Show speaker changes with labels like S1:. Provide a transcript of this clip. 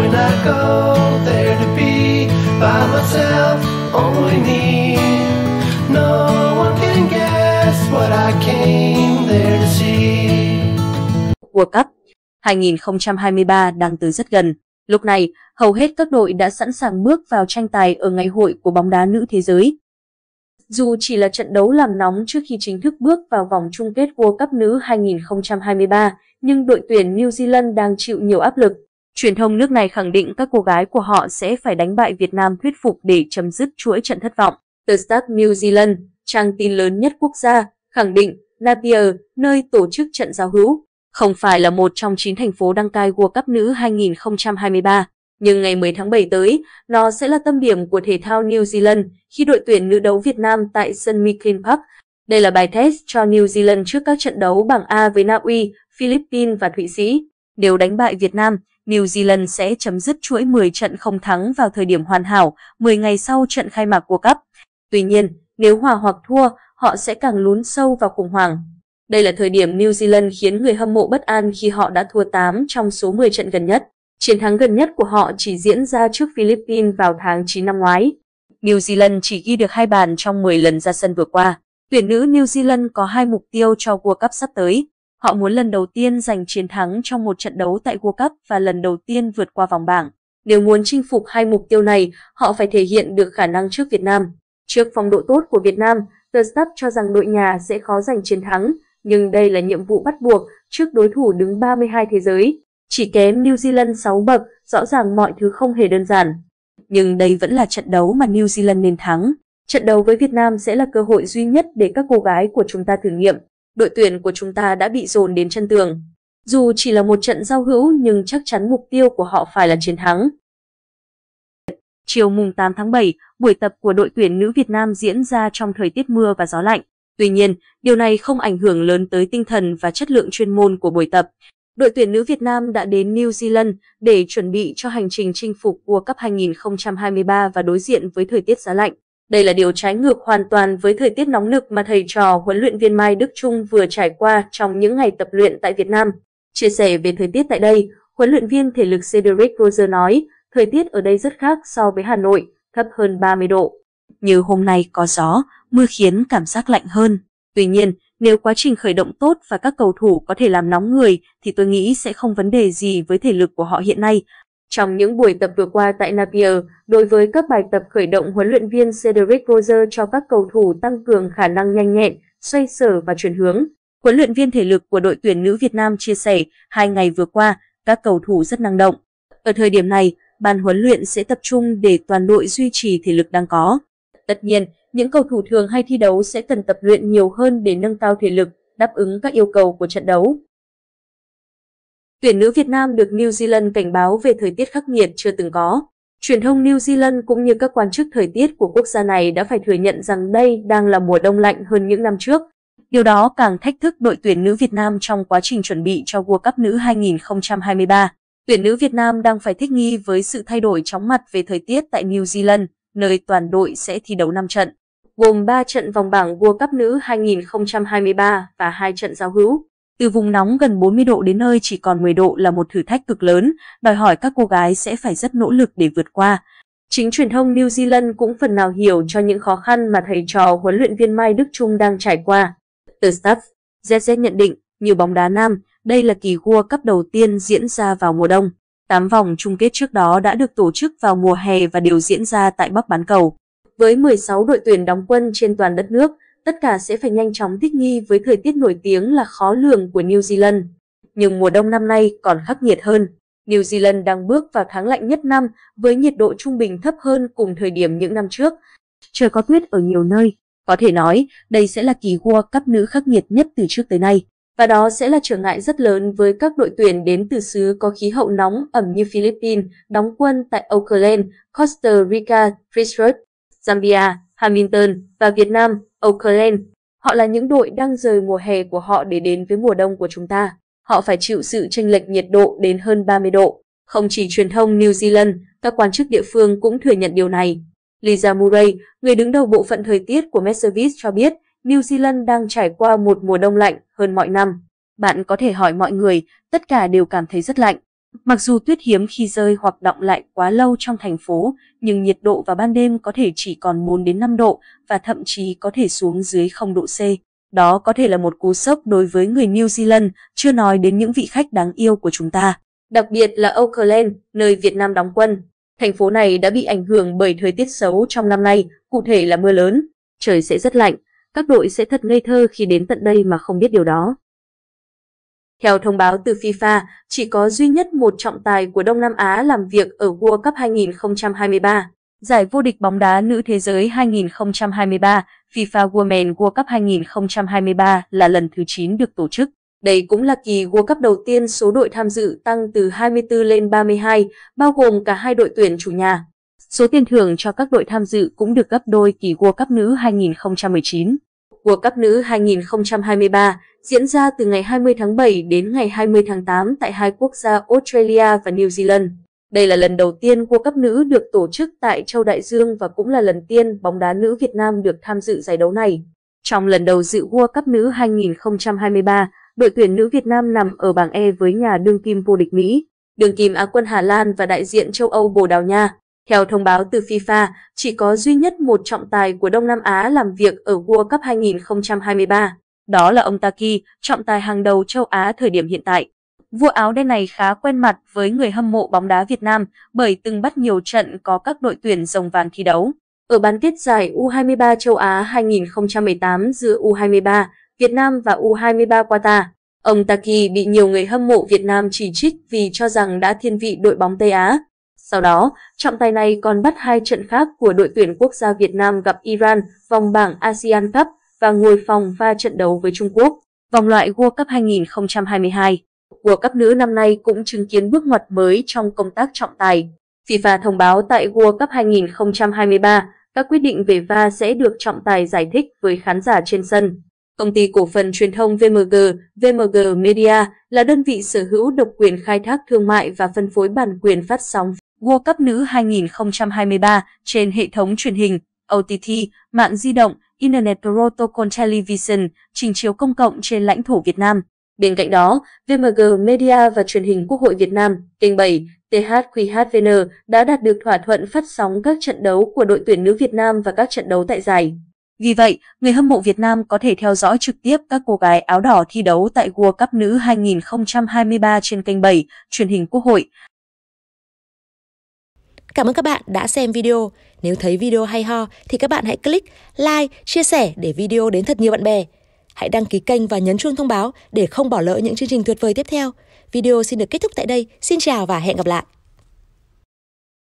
S1: when I go there to be by myself, only me. No one can guess what I came there to see.
S2: World Cup 2023 đang tới rất gần. Lúc này, hầu hết các đội đã sẵn sàng bước vào tranh tài ở ngày hội của bóng đá nữ thế giới. Dù chỉ là trận đấu làm nóng trước khi chính thức bước vào vòng chung kết World Cup nữ 2023, nhưng đội tuyển New Zealand đang chịu nhiều áp lực. Truyền thông nước này khẳng định các cô gái của họ sẽ phải đánh bại Việt Nam thuyết phục để chấm dứt chuỗi trận thất vọng. The Star New Zealand, trang tin lớn nhất quốc gia, khẳng định Napier, nơi tổ chức trận giao hữu, không phải là một trong 9 thành phố đăng cai World Cup nữ 2023. Nhưng ngày 10 tháng 7 tới, nó sẽ là tâm điểm của thể thao New Zealand khi đội tuyển nữ đấu Việt Nam tại sân Mikin Park. Đây là bài test cho New Zealand trước các trận đấu bảng A với Na Uy, Philippines và Thụy Sĩ. Nếu đánh bại Việt Nam, New Zealand sẽ chấm dứt chuỗi 10 trận không thắng vào thời điểm hoàn hảo 10 ngày sau trận khai mạc World Cup. Tuy nhiên, nếu hòa hoặc thua, họ sẽ càng lún sâu vào khủng hoảng. Đây là thời điểm New Zealand khiến người hâm mộ bất an khi họ đã thua 8 trong số 10 trận gần nhất. Chiến thắng gần nhất của họ chỉ diễn ra trước Philippines vào tháng 9 năm ngoái. New Zealand chỉ ghi được hai bàn trong 10 lần ra sân vừa qua. Tuyển nữ New Zealand có hai mục tiêu cho World Cup sắp tới. Họ muốn lần đầu tiên giành chiến thắng trong một trận đấu tại World Cup và lần đầu tiên vượt qua vòng bảng. Nếu muốn chinh phục hai mục tiêu này, họ phải thể hiện được khả năng trước Việt Nam. Trước phong độ tốt của Việt Nam, The Stab cho rằng đội nhà sẽ khó giành chiến thắng, nhưng đây là nhiệm vụ bắt buộc trước đối thủ đứng 32 thế giới. Chỉ kém New Zealand 6 bậc, rõ ràng mọi thứ không hề đơn giản. Nhưng đây vẫn là trận đấu mà New Zealand nên thắng. Trận đấu với Việt Nam sẽ là cơ hội duy nhất để các cô gái của chúng ta thử nghiệm. Đội tuyển của chúng ta đã bị dồn đến chân tường. Dù chỉ là một trận giao hữu nhưng chắc chắn mục tiêu của họ phải là chiến thắng. Chiều mùng 8 tháng 7, buổi tập của đội tuyển nữ Việt Nam diễn ra trong thời tiết mưa và gió lạnh. Tuy nhiên, điều này không ảnh hưởng lớn tới tinh thần và chất lượng chuyên môn của buổi tập. Đội tuyển nữ Việt Nam đã đến New Zealand để chuẩn bị cho hành trình chinh phục World Cup 2023 và đối diện với thời tiết giá lạnh. Đây là điều trái ngược hoàn toàn với thời tiết nóng nực mà thầy trò huấn luyện viên Mai Đức Trung vừa trải qua trong những ngày tập luyện tại Việt Nam. Chia sẻ về thời tiết tại đây, huấn luyện viên thể lực Cedric Roger nói, thời tiết ở đây rất khác so với Hà Nội, thấp hơn 30 độ. Như hôm nay có gió, mưa khiến cảm giác lạnh hơn. Tuy nhiên, nếu quá trình khởi động tốt và các cầu thủ có thể làm nóng người thì tôi nghĩ sẽ không vấn đề gì với thể lực của họ hiện nay. Trong những buổi tập vừa qua tại Napier, đối với các bài tập khởi động huấn luyện viên Cedric Roger cho các cầu thủ tăng cường khả năng nhanh nhẹn, xoay sở và chuyển hướng. Huấn luyện viên thể lực của đội tuyển nữ Việt Nam chia sẻ, hai ngày vừa qua, các cầu thủ rất năng động. Ở thời điểm này, ban huấn luyện sẽ tập trung để toàn đội duy trì thể lực đang có. Tất nhiên, những cầu thủ thường hay thi đấu sẽ cần tập luyện nhiều hơn để nâng cao thể lực, đáp ứng các yêu cầu của trận đấu. Tuyển nữ Việt Nam được New Zealand cảnh báo về thời tiết khắc nghiệt chưa từng có. Truyền thông New Zealand cũng như các quan chức thời tiết của quốc gia này đã phải thừa nhận rằng đây đang là mùa đông lạnh hơn những năm trước. Điều đó càng thách thức đội tuyển nữ Việt Nam trong quá trình chuẩn bị cho World Cup nữ 2023. Tuyển nữ Việt Nam đang phải thích nghi với sự thay đổi chóng mặt về thời tiết tại New Zealand, nơi toàn đội sẽ thi đấu 5 trận gồm 3 trận vòng bảng World Cup nữ 2023 và 2 trận giao hữu. Từ vùng nóng gần 40 độ đến nơi chỉ còn 10 độ là một thử thách cực lớn, đòi hỏi các cô gái sẽ phải rất nỗ lực để vượt qua. Chính truyền thông New Zealand cũng phần nào hiểu cho những khó khăn mà thầy trò huấn luyện viên Mai Đức Trung đang trải qua. Từ Stuff, ZZ nhận định, như bóng đá nam, đây là kỳ World Cup đầu tiên diễn ra vào mùa đông. 8 vòng chung kết trước đó đã được tổ chức vào mùa hè và đều diễn ra tại Bắc Bán Cầu. Với 16 đội tuyển đóng quân trên toàn đất nước, tất cả sẽ phải nhanh chóng thích nghi với thời tiết nổi tiếng là khó lường của New Zealand. Nhưng mùa đông năm nay còn khắc nghiệt hơn. New Zealand đang bước vào tháng lạnh nhất năm với nhiệt độ trung bình thấp hơn cùng thời điểm những năm trước. Trời có tuyết ở nhiều nơi. Có thể nói, đây sẽ là kỳ World Cup nữ khắc nghiệt nhất từ trước tới nay. Và đó sẽ là trở ngại rất lớn với các đội tuyển đến từ xứ có khí hậu nóng ẩm như Philippines, đóng quân tại Auckland, Costa Rica, Christchurch. Zambia, Hamilton và Việt Nam, Oakland, Họ là những đội đang rời mùa hè của họ để đến với mùa đông của chúng ta. Họ phải chịu sự chênh lệch nhiệt độ đến hơn 30 độ. Không chỉ truyền thông New Zealand, các quan chức địa phương cũng thừa nhận điều này. Lisa Murray, người đứng đầu bộ phận thời tiết của Mercedes cho biết, New Zealand đang trải qua một mùa đông lạnh hơn mọi năm. Bạn có thể hỏi mọi người, tất cả đều cảm thấy rất lạnh. Mặc dù tuyết hiếm khi rơi hoặc đọng lại quá lâu trong thành phố, nhưng nhiệt độ vào ban đêm có thể chỉ còn 4 đến 5 độ và thậm chí có thể xuống dưới 0 độ C. Đó có thể là một cú sốc đối với người New Zealand, chưa nói đến những vị khách đáng yêu của chúng ta. Đặc biệt là Auckland, nơi Việt Nam đóng quân. Thành phố này đã bị ảnh hưởng bởi thời tiết xấu trong năm nay, cụ thể là mưa lớn. Trời sẽ rất lạnh, các đội sẽ thật ngây thơ khi đến tận đây mà không biết điều đó. Theo thông báo từ FIFA, chỉ có duy nhất một trọng tài của Đông Nam Á làm việc ở World Cup 2023. Giải vô địch bóng đá nữ thế giới 2023, FIFA Women World Cup 2023 là lần thứ 9 được tổ chức. Đây cũng là kỳ World Cup đầu tiên số đội tham dự tăng từ 24 lên 32, bao gồm cả hai đội tuyển chủ nhà. Số tiền thưởng cho các đội tham dự cũng được gấp đôi kỳ World Cup nữ 2019. World Cup nữ 2023 diễn ra từ ngày 20 tháng 7 đến ngày 20 tháng 8 tại hai quốc gia Australia và New Zealand. Đây là lần đầu tiên World Cup nữ được tổ chức tại châu Đại Dương và cũng là lần tiên bóng đá nữ Việt Nam được tham dự giải đấu này. Trong lần đầu dự World Cup nữ 2023, đội tuyển nữ Việt Nam nằm ở bảng E với nhà đương kim vô địch Mỹ, đương kim Á quân Hà Lan và đại diện châu Âu Bồ Đào Nha. Theo thông báo từ FIFA, chỉ có duy nhất một trọng tài của Đông Nam Á làm việc ở World Cup 2023. Đó là ông Taki, trọng tài hàng đầu châu Á thời điểm hiện tại. Vua áo đen này khá quen mặt với người hâm mộ bóng đá Việt Nam bởi từng bắt nhiều trận có các đội tuyển rồng vàng thi đấu. Ở bán kết giải U23 châu Á 2018 giữa U23, Việt Nam và U23 Qatar, ông Taki bị nhiều người hâm mộ Việt Nam chỉ trích vì cho rằng đã thiên vị đội bóng Tây Á. Sau đó, trọng tài này còn bắt hai trận khác của đội tuyển quốc gia Việt Nam gặp Iran vòng bảng ASEAN Cup và ngồi phòng va trận đấu với Trung Quốc. Vòng loại World Cup 2022 World Cup nữ năm nay cũng chứng kiến bước ngoặt mới trong công tác trọng tài. FIFA thông báo tại World Cup 2023, các quyết định về va sẽ được trọng tài giải thích với khán giả trên sân. Công ty cổ phần truyền thông VMG, VMG Media là đơn vị sở hữu độc quyền khai thác thương mại và phân phối bản quyền phát sóng World Cup nữ 2023 trên hệ thống truyền hình, OTT, mạng di động, Internet Protocol Television, trình chiếu công cộng trên lãnh thổ Việt Nam. Bên cạnh đó, VMG Media và truyền hình Quốc hội Việt Nam, kênh 7, THQHVN đã đạt được thỏa thuận phát sóng các trận đấu của đội tuyển nữ Việt Nam và các trận đấu tại giải. Vì vậy, người hâm mộ Việt Nam có thể theo dõi trực tiếp các cô gái áo đỏ thi đấu tại World Cup nữ 2023 trên kênh 7, truyền hình Quốc hội.
S3: Cảm ơn các bạn đã xem video. Nếu thấy video hay ho thì các bạn hãy click like, chia sẻ để video đến thật nhiều bạn bè. Hãy đăng ký kênh và nhấn chuông thông báo để không bỏ lỡ những chương trình tuyệt vời tiếp theo. Video xin được kết thúc tại đây. Xin chào và hẹn gặp lại.